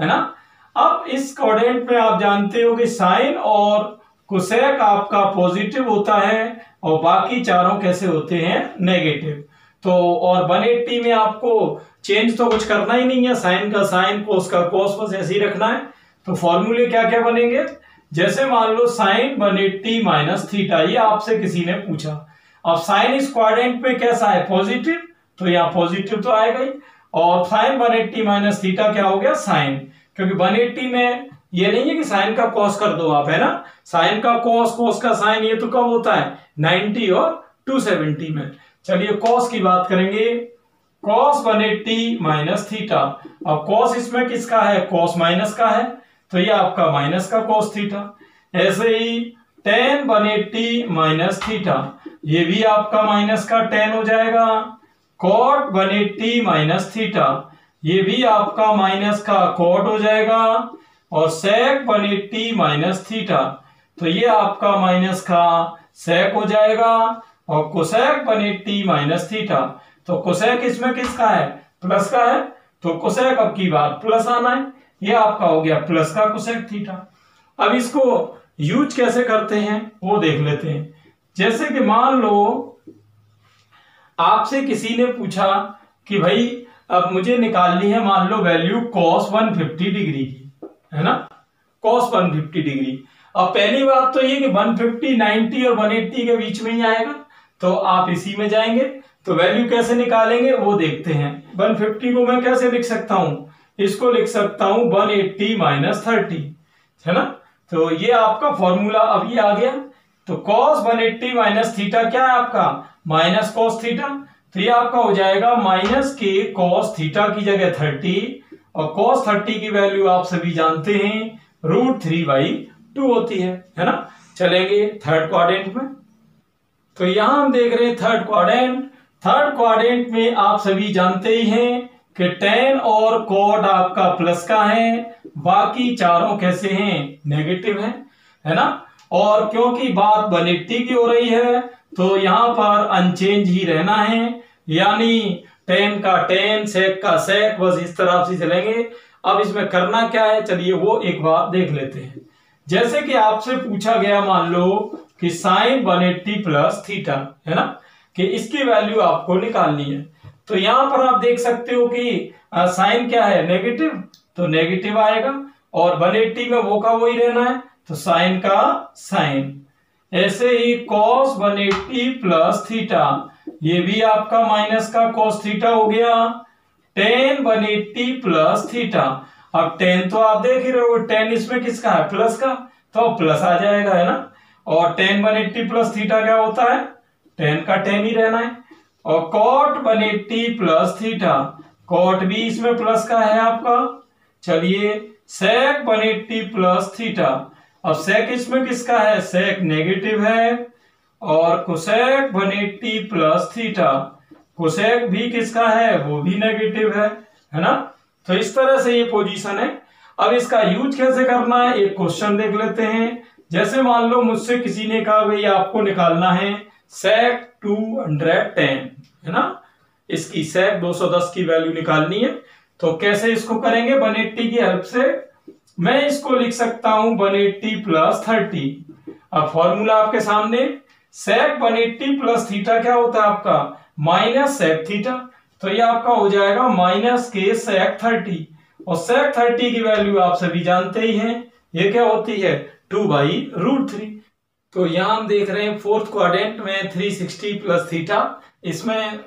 है ना? अब इस क्वाड्रेंट में आप जानते हो कि साइन और कुसेक आपका पॉजिटिव होता है और बाकी चारों कैसे होते हैं नेगेटिव तो और 180 में आपको चेंज तो कुछ करना ही नहीं है। साइन का साइन कोस का कोस बस ऐसे ही रखना है। तो फॉर्मूले क्या क्या बनेंगे? जैसे मान लो sine one eighty minus theta ये आपसे किसी ने पूछा। अब साइन इस क्वाड्रेंट में कैसा है? पॉजिटिव तो यहाँ पॉजिटिव तो आएगा ही। और sine one eighty minus theta क्या हो गया? साइन क्योंकि वन एट्टी में ये नहीं है कि साइन का कॉस कर दो आप, है ना? साइन का कॉस कॉस का साइन ये तो कब होता है? 90 और 270 में। चलिए कॉस की बात करेंगे। Cos one eighty minus theta अब कॉस इसमें किसका है? कॉस माइनस का है। तो ये आपका माइनस का कॉस थीटा ऐसे ही tan one eighty minus theta ये भी आपका माइनस का टेन हो जाएगा। Cot one eighty minus theta ये भी आपका माइनस का कॉट हो जाएगा। और sec one eighty minus theta तो ये आपका माइनस का सेक हो जाएगा। और cosec one eighty minus theta तो कोसेक इसमें किसका है? प्लस का है तो कोसेक अब की बात प्लस आना है। ये आपका हो गया प्लस का कोसेक थीटा अब इसको यूज़ कैसे करते हैं, वो देख लेते हैं। जैसे कि मान लो, आपसे किसी ने पूछा कि भाई, अब मुझे निकालनी है, मान लो वैल्यू कॉस 150 डिग्री की, है ना? कॉस 150 डिग्री अब पहली बात तो ये कि 150 90 और 180 के बीच में ही आएगा। तो आप इसी में जाएँगे तो वैल्यू कैसे निकालेंगे, वो देखते हैं। 150 को मैं कैसे लिख सकता हूँ? इसको लिख सकता हूँ 180 एट्टी माइनस थर्टी है ना? तो ये आपका फॉर्मूला अभी आ गया। तो cos 180 एट्टी माइनस थीटा क्या है आपका? माइनस कॉस थीटा तो ये आपका हो जाएगा माइनस के कॉस थीटा की जगह थर्टी और कॉस थर्टी की वैल्यू आप सभी जानते हैं रूट थ्री बाई टू होती है है ना? चलेंगे थर्ड क्वाड्रेंट में। तो यहाँ हम देख रहे हैं थर्ड क्वाड्रेंट थर्ड क्वाड्रेंट में आप सभी जानते ही हैं कि टेन और कोड आपका प्लस का है. बाकी चारों कैसे हैं? नेगेटिव है है ना? और क्योंकि बात बनिट्टी की हो रही है तो यहाँ पर अनचेंज ही रहना है. यानी टेन का टेन सेक का सेक बस इस तरह से चलेंगे. अब इसमें करना क्या है? चलिए वो एक बार देख लेते हैं. जैसे कि आपसे पूछा गया, मान लो कि sine one eighty plus theta, है ना? कि इसकी वैल्यू आपको निकालनी है। तो यहाँ पर आप देख सकते हो कि साइन क्या है? नेगेटिव? तो नेगेटिव आएगा, और 180 में वो का वही रहना है तो साइन का साइन। ऐसे ही कॉस 180 प्लस थीटा, ये भी आपका माइनस का कॉस थीटा हो गया। Tan 180 plus theta. अब टेन तो आप देख ही रहे हो, टेन इसमें किसका है? प्लस का। तो प्लस आ जाएगा, है ना? और टेन 180 प्लस थीटा क्या होता है? टेन का टेन ही रहना है। और कॉट 180 प्लस थीटा कॉट भी इसमें प्लस का है आपका। चलिए सेक 180 प्लस थीटा अब सेक इसमें किसका है? सेक नेगेटिव है। और कुसेक 180 प्लस थीटा कुसेक भी किसका है? वो भी नेगेटिव है है ना? तो इस तरह से ये पोजीशन है। अब इसका यूज़ कैसे करना है? एक क्वेश्चन देख लेते हैं। जैसे मान लो मुझसे किसी ने कहा, भाई, आपको निकालना है सेक 210 है ना? इसकी सेक 210 की वैल्यू निकालनी है। तो कैसे इसको करेंगे? 180 की हेल्प से। मैं इसको लिख सकता हूँ 180 प्लस थर्टी अब फॉर्मूला आपके सामने। सेक 180 प्लस थीटा क्या होता है आपका? माइनस सेक थीटा तो ये आपका हो जाएगा माइनस के सेक थर्टी और सेक थर्टी की वैल्यू आप सभी जानते ही हैं। ये क्या होती है? Two by root three. तो यहाँ हम देख रहे हैं फोर्थ क्वाड्रेंट में 360 प्लस थीटा इसमें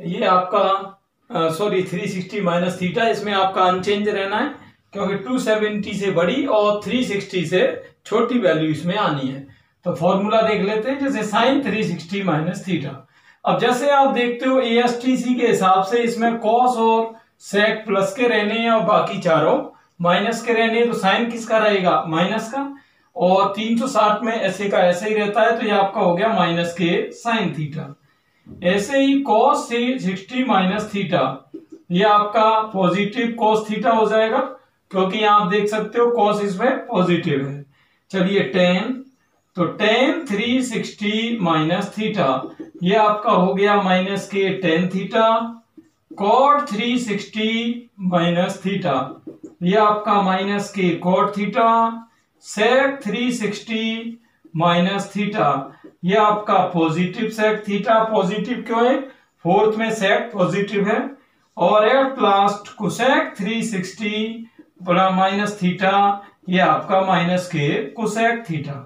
ये आपका सॉरी 360 सिक्सटी माइनस थीटा इसमें आपका अनचेंज रहना है, क्योंकि 270 से बड़ी और 360 से छोटी वैल्यू इसमें आनी है। तो फॉर्मूला देख लेते हैं, जैसे साइन 360 सिक्सटी माइनस थीटा अब जैसे आप देखते हो ए के हिसाब से इसमें कॉस और सेक प्लस के रहने हैं, और बाकी चारों माइनस के रहने तो साइन किसका रहेगा? माइनस का। और 360 में ऐसे का ऐसे ही रहता है तो ये आपका हो गया माइनस के साइन थीटा। ऐसे ही कॉस सिक्सटी माइनस थीटा ये आपका पॉजिटिव कॉस थीटा हो जाएगा, क्योंकि आप देख सकते हो कॉस इसमें पॉजिटिव है। चलिए टेन तो tan three sixty minus theta ये आपका हो गया माइनस के tan theta cot three sixty minus theta ये आपका माइनस के cot theta sec three sixty minus theta ये आपका पॉजिटिव सेक थीटा पॉजिटिव क्यों है? फोर्थ में सेक पॉजिटिव है। और at last cosec three sixty minus theta ये आपका माइनस के कुसेक थीटा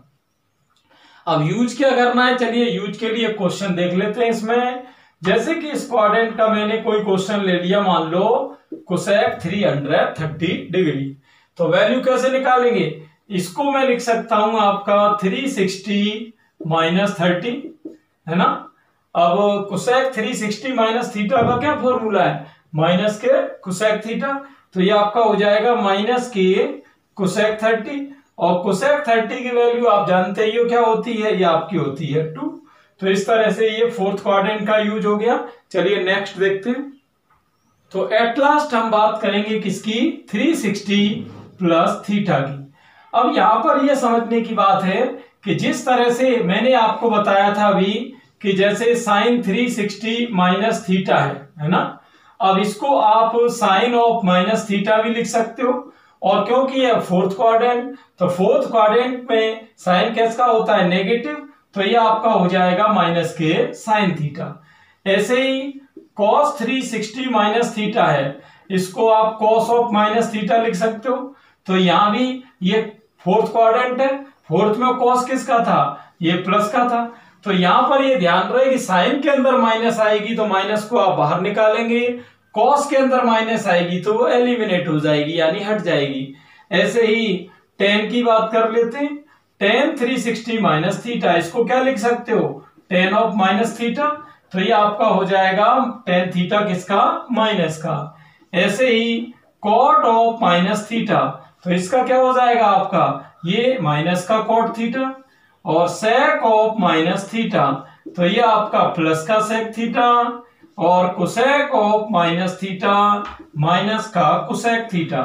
अब यूज़ क्या करना है? चलिए यूज़ के लिए क्वेश्चन देख लेते हैं इसमें। जैसे कि इस क्वाड्रेंट का मैंने कोई क्वेश्चन ले लिया, मान लो कुसेक 330 डिग्री तो वैल्यू कैसे निकालेंगे? इसको मैं लिख सकता हूँ आपका 360 सिक्सटी माइनस थर्टी है ना? अब कुसेक 360 सिक्सटी माइनस थीटा का क्या फॉर्मूला है? माइनस के कुसेक थीटा तो ये आपका हो जाएगा माइनस के कुसेक थर्टी और कुसेक थर्टी की वैल्यू आप जानते ही हो क्या होती है? ये आपकी होती है टू तो इस तरह से ये फोर्थ क्वाड्रेंट का यूज़ हो गया। चलिए नेक्स्ट देखते हैं। तो एट लास्ट हम बात करेंगे किसकी? 360 प्लस थीटा की। अब यहाँ पर यह समझने की बात है कि जिस तरह से मैंने आपको बताया था अभी कि जैसे साइन 360 माइनस थीटा है है ना? अब इसको आप साइन ऑफ़ माइनस थीटा भी लिख सकते हो। और क्योंकि ये फोर्थ क्वाड्रेंट तो फोर्थ क्वाड्रेंट में साइन किसका होता है? नेगेटिव तो यह आपका हो जाएगा माइनस के साइन थीटा। ऐसे ही कॉस 360 माइनस थीटा है, इसको आप कॉस ऑफ़ माइनस थीटा लिख सकते हो। तो यहाँ भी ये फोर्थ क्वाड्रेंट है। फोर्थ में कॉस किसका था? ये प्लस का था। तो यहाँ पर ये ध्यान रहे कि साइन के अंदर माइनस आएगी तो माइनस को आप बाहर निकालेंगे। कॉस के अंदर माइनस आएगी तो वो एलिमिनेट हो जाएगी, यानी हट जाएगी। ऐसे ही टेन की बात कर लेते हैं। Tan three sixty minus theta इसको क्या लिख सकते हो? टेन ऑफ़ माइनस थीटा तो ये आपका हो जाएगा टेन थीटा किसका? माइनस का। ऐसे ही कॉट ऑफ़ माइनस थीटा तो इसका क्या हो जाएगा आपका? ये माइनस का कॉट थीटा और सेक ऑफ़ माइनस थीटा तो ये आपका प्लस का सेक थीटा और cosec of minus theta minus का कुसेक थीटा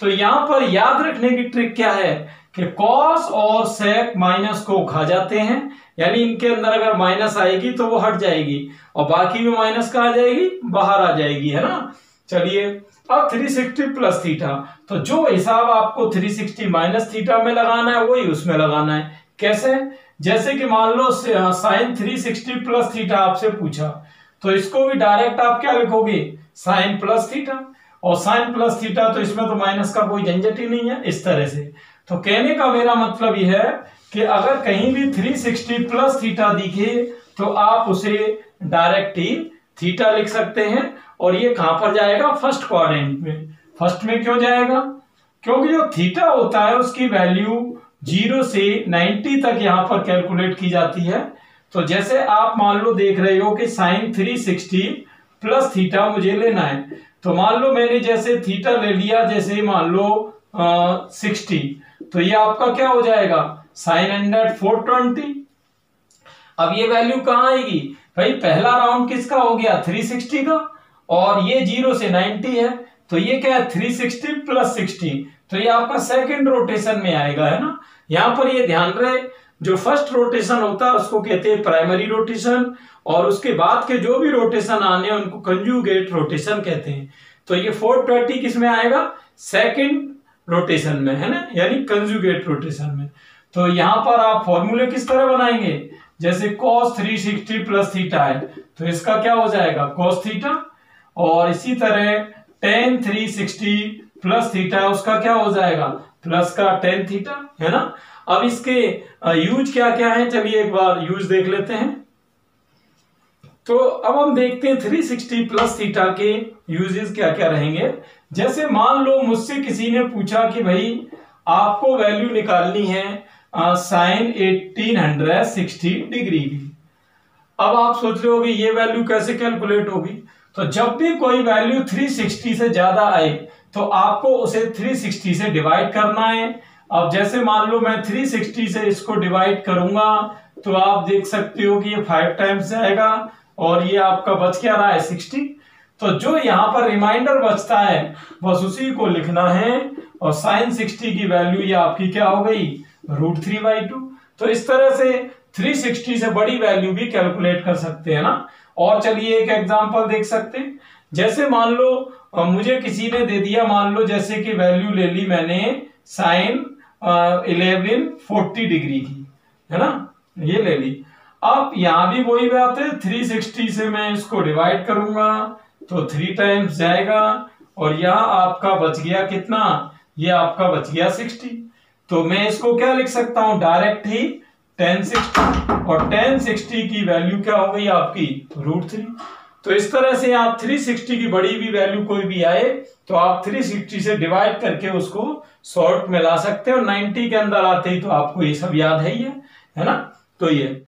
तो यहाँ पर याद रखने की ट्रिक क्या है कि कॉस और सेक माइनस को खा जाते हैं, यानी इनके अंदर अगर माइनस आएगी तो वो हट जाएगी और बाकी भी माइनस का आ जाएगी? बाहर आ जाएगी, है ना? चलिए अब 360 प्लस थीटा तो जो हिसाब आपको 360 माइनस थीटा में लगाना है, वही उसमें लगाना है। कैसे? जैसे कि मान लो साइन 360 प्लस थीटा आपसे पूछा तो इसको भी डायरेक्ट आप क्या लिखोगे? साइन प्लस थीटा और साइन प्लस थीटा तो इसमें तो माइनस का कोई झंझट ही नहीं है, इस तरह से। तो कहने का मेरा मतलब यह है कि अगर कहीं भी 360 प्लस थीटा दिखे तो आप उसे डायरेक्ट ही थीटा लिख सकते हैं और ये कहाँ पर जाएगा? फ़र्स्ट क्वारेंट में। फ़र्स्ट में क्यों जाएगा? क्योंकि जो थीटा होता है, उसकी वैल्यू ज़ीरो से 90 तक यहाँ पर कैलकुलेट की जाती है। तो जैसे आप मान लो, देख रहे हो कि साइन 360 प्लस थीटा मुझे लेना है। तो मान लो मैंने जैसे थीटा ले लिया, जैसे मान लो सिक्सटी तो ये आपका क्या हो जाएगा? साइन हंड्रेड फोर ट्वेंटी अब ये वैल्यू कहाँ आएगी? भाई, पहला राउंड किसका हो गया? 360 का। और ये ज़ीरो से 90 है तो ये क्या है? 360 प्लस सिक्सटी तो ये आपका सेकंड रोटेशन में आएगा, है ना? यहाँ पर ये ध्यान रहे, जो फ़र्स्ट रोटेशन होता है, उसको कहते हैं प्राइमरी रोटेशन और उसके बाद के जो भी रोटेशन आने हैं, उनको कंजुगेट रोटेशन कहते हैं। तो ये फोर ट्वेंटी किसमें आएगा? सेकंड रोटेशन में, है ना? यानी कंजुगेट रोटेशन में। तो यहाँ पर आप फॉर्मूले किस तरह बनाएँगे? जैसे cos 360 प्लस थीटा है तो इसका क्या हो जाएगा? cos थीटा और इसी तरह tan three sixty plus theta उसका क्या हो जाएगा? प्लस का टेन थीटा है ना? अब इसके यूज़ क्या क्या है? चलिए एक बार यूज़ देख लेते हैं। तो अब हम देखते हैं 360 प्लस थीटा के यूजेस क्या क्या रहेंगे। जैसे मान लो मुझसे किसी ने पूछा कि भाई, आपको वैल्यू निकालनी है साइन 1860 डिग्री की। अब आप सोच रहे होगे, ये वैल्यू कैसे कैलकुलेट होगी? तो जब भी कोई वैल्यू 360 से ज़्यादा आए तो आपको उसे 360 से डिवाइड करना है। अब जैसे मान लो मैं 360 से इसको डिवाइड करूँगा तो आप देख सकते हो कि ये फाइव टाइम्स जाएगा और ये आपका बच क्या रहा है 60 तो जो यहाँ पर रिमाइंडर बचता है, बस उसी को लिखना है और साइन 60 की वैल्यू ये आपकी क्या हो गई? रूट थ्री बाई टू तो इस तरह से 360 से बड़ी वैल्यू भी कैलकुलेट कर सकते हैं ना? और चलिए एक एग्जांपल देख सकते हैं। जैसे मान लो मुझे किसी ने दे दिया, मान लो जैसे कि वैल्यू ले ली मैंने साइन इलेवन फोर्टी डिग्री की, है ना? ये ले ली। अब यहाँ भी वही बात है 360 से मैं इसको डिवाइड करूँगा तो थ्री टाइम्स जाएगा, और यहाँ आपका बच गया कितना? ये आपका बच गया 60 तो मैं इसको क्या लिख सकता हूँ? डायरेक्ट ही टेन सिक्सटी और टेन सिक्सटी की वैल्यू क्या हो गई आपकी? रूट थ्री तो इस तरह से आप 360 की बड़ी भी वैल्यू कोई भी आए तो आप 360 से डिवाइड करके उसको शॉर्ट में ला सकते हैं। और 90 के अंदर आते ही तो आपको ये सब याद है ही है है ना? तो ये